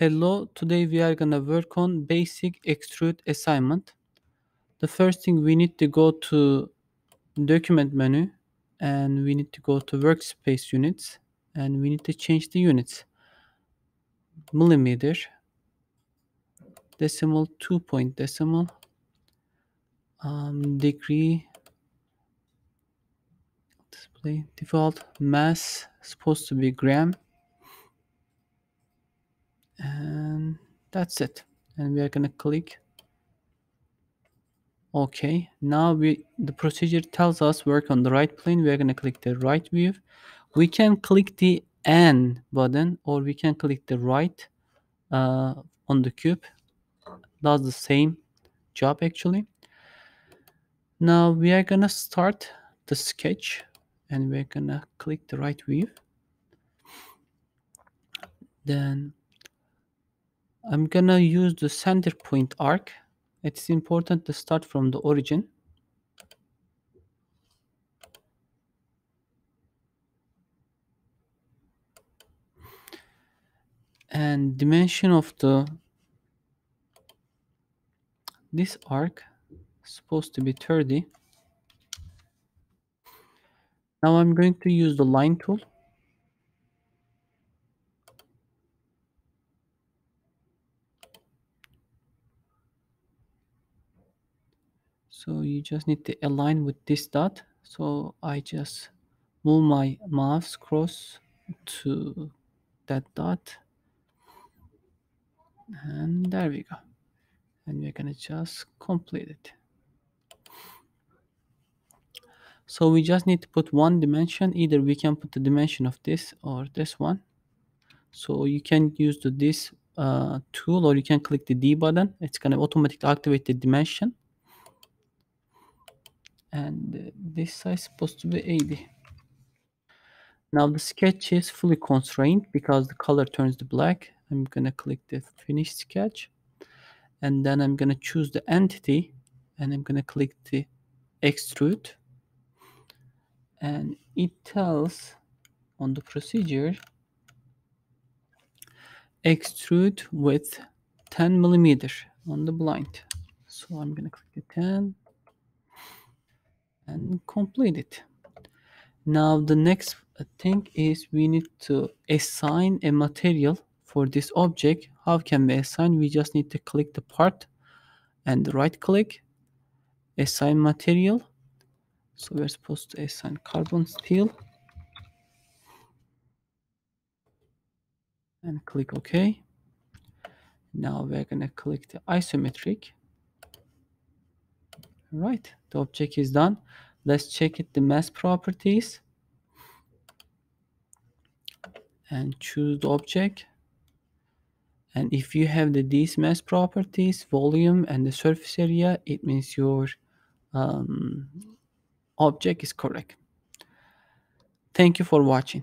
Hello, today we are gonna work on basic extrude assignment. The first thing we need to go to document menu and we need to go to workspace units and we need to change the units. Millimeter, decimal, two point decimal, um, degree, display, default, mass, supposed to be gram, and that's it. And we are going to click. Okay now we the procedure tells us work on the right plane. We are going to click the right view. We can click the n button or we can click the right uh, on the cube. Does the same job actually. Now we are gonna start the sketch and we're gonna click the right view. Then I'm gonna use the center point arc. It's important to start from the origin. And dimension of the this arc is supposed to be 30. Now I'm going to use the line tool so you just need to align with this dot. So I just move my mouse cross to that dot. And there we go. And we're gonna just complete it. So we just need to put one dimension. Either we can put the dimension of this or this one. So you can use the this uh, tool or you can click the D button. It's gonna automatically activate the dimension and this size supposed to be 80 now the sketch is fully constrained because the color turns to black. I'm gonna click the finish sketch. And then I'm gonna choose the entity and I'm gonna click the extrude. And it tells on the procedure extrude with 10 millimeter on the blind. So I'm gonna click the 10 and complete it. Now the next thing is we need to assign a material for this object. How can we assign? We just need to click the part and right click, assign material. So we're supposed to assign carbon steel and click OK. Now we're going to click the isometric right the object is done. Let's check it the mass properties. And choose the object. And if you have the these mass properties volume and the surface area it means your um, object is correct. Thank you for watching